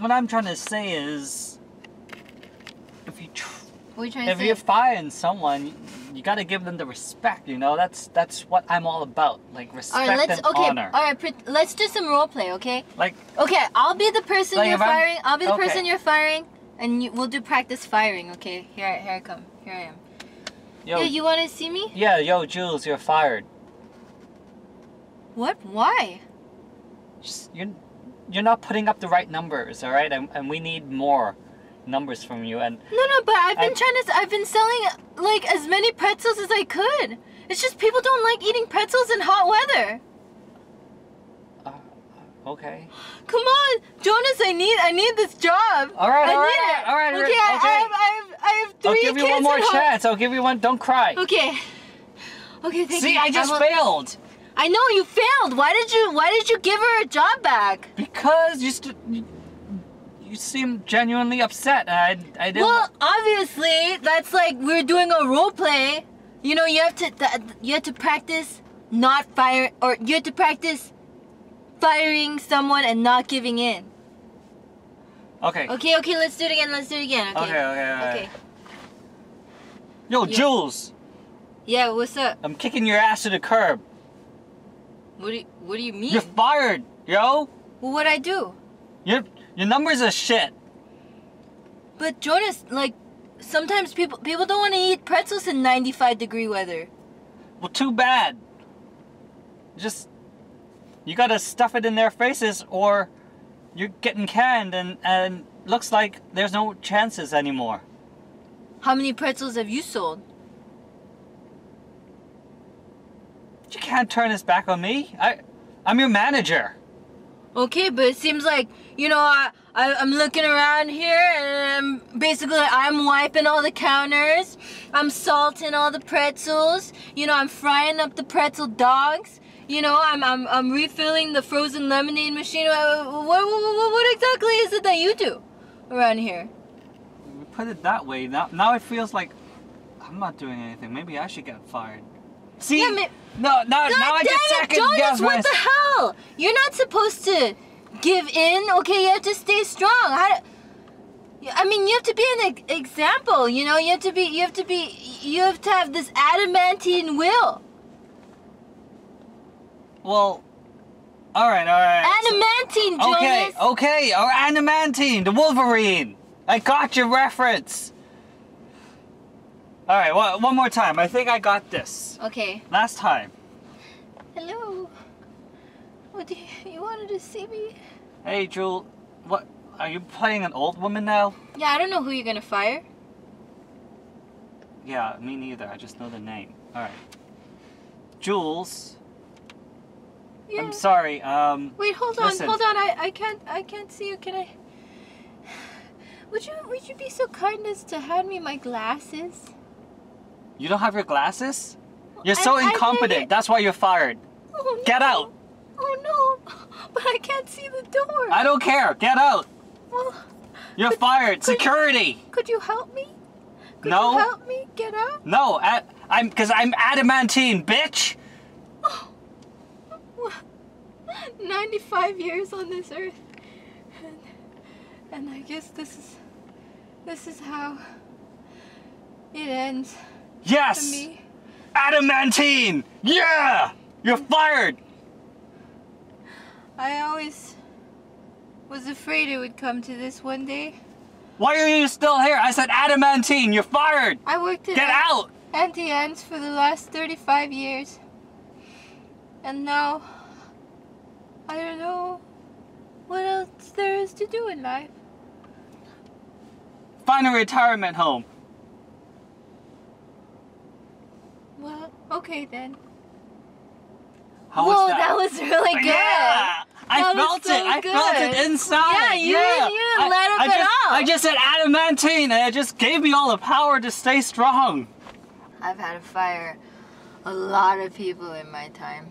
what I'm trying to say is, if you tr- What are you trying to if you're firing someone, you, you got to give them the respect. You know, that's that's what I'm all about. Like all respect right, let's and okay. honor. All right, let's do some role play, okay? Like Okay, I'll be the person Like you're firing. I'll be the okay. person you're firing, and you, we'll do practice firing. Okay, here, I- here I come. Here I am. yo, Yeah, you want to see me? yeah, yo, Jules, you're fired. What? Why? Just, you're you're not putting up the right numbers, all right? And, and we need more numbers from you. And No, no, but I've been trying to. I've been selling like as many pretzels as I could. It's just people don't like eating pretzels in hot weather. uh, okay. Come on, Jonas, I need, I need this job. All right, I all need right, it. all right, Okay, I, okay. I have, I have, I have 3 I'll give you one more at home. chance. I'll give you one. Don't cry. Okay. Okay, thank See, you. I just will- failed I know you failed. Why did you? Why did you give her a job back? because you st- you, seem genuinely upset. I I didn't. Well, obviously, that's like we're doing a role play. You know, you have to you have to practice not fire or you have to practice firing someone and not giving in. okay. Okay, okay, let's do it again. Let's do it again. Okay. Okay, okay, okay. Okay. Yo, Yeah. Jules, Yeah, what's up? I'm kicking your ass to the curb. What do you, What do you mean? You're fired, yo. well, what I do? Your your numbers are shit. But Jonas, like, sometimes people people don't want to eat pretzels in 95 degree weather. Well, too bad. Just you gotta stuff it in their faces, or you're getting canned, and and looks like there's no chances anymore. How many pretzels have you sold? You can't turn this back on me. I I'm your manager. Okay, but it seems like you know I, I I'm looking around here and I'm basically I'm wiping all the counters, I'm salting all the pretzels, you know I'm frying up the pretzel dogs, you know I'm I'm, I'm refilling the frozen lemonade machine. What, what, what, what exactly is it that you do around here? Put it that way. Now now it feels like I'm not doing anything. Maybe I should get fired. See? Yeah, no, no, God now I it, second Jonas! guess What the hell? You're not supposed to give in. Okay, you have to stay strong. How do, I mean, you have to be an example. You know, you have to be. You have to be. You have to have this adamantine will. Well, all right, all right. Adamantine, Jonas. Okay, oh, okay, or Adamantium, the Wolverine. I got your reference. All right, one, one more time. I think I got this. Okay. Last time. Hello. What do you, you wanted to see me? Hey, Jewel, what? Are you playing an old woman now? Yeah, I don't know who you're gonna fire. Yeah, me neither. I just know the name. All right. Jules, Yeah. I'm sorry. Um, Wait, hold on, Listen. hold on. I, I can't I can't see you. Can I? Would you would you be so kind as to hand me my glasses? You don't have your glasses? You're so I- I incompetent. it. That's why you're fired. Oh, no. Get out. Oh no! But I can't see the door. I don't care. Get out. Well, You're Could- fired. could- Security. could you help me? Could No. you help me get out? No, I, I'm because I'm adamantine, bitch. Oh. Ninety-five years on this earth, and, and I guess this is this is how it ends Yes, adamantine. Yeah, you're fired. I always was afraid it would come to this one day. Why are you still here? I said adamantine. You're fired. I worked at Get out. Auntie Anne's for the last 35 years. And now, I don't know what else there is to do in life. Find a retirement home. Well, okay then. How Whoa, was that? was really good. Yeah, I That felt so it. I felt it inside. Yeah, you didn't- you didn't I, let I at just, all. I just said adamantine, and it just gave me all the power to stay strong. I've had to fire a lot of people in my time.